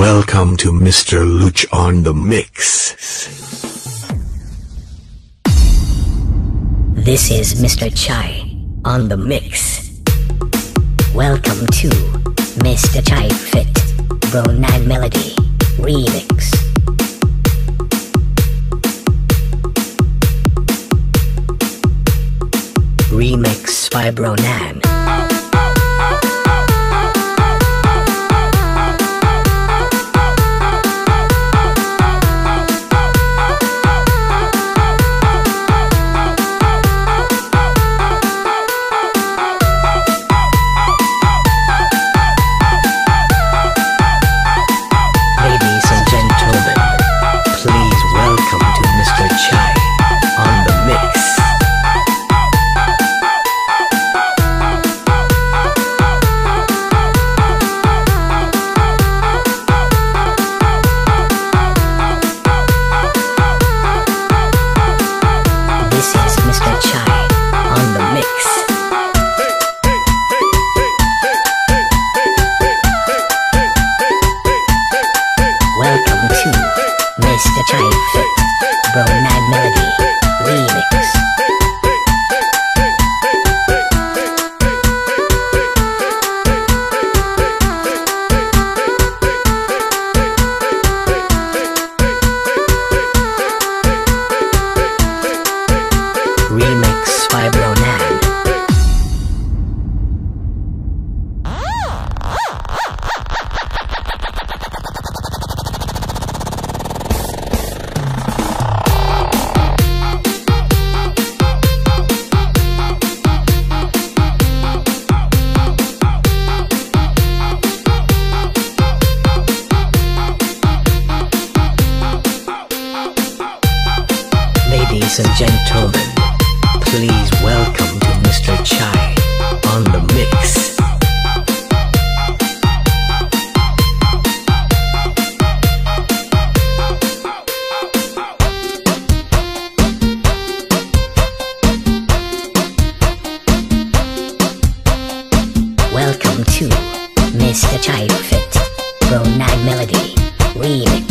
welcome to Mr. Luch on the Mix. This is Mr. Chai on the mix. Welcome to Mr. Chai Fit Bronan Melody Remix. Remix by Bronan. Remix by Bronan. Ladies and gentlemen, please welcome to Mr. Chai on the mix. Welcome to Mr. Chai Fit Bronan Melody Remix.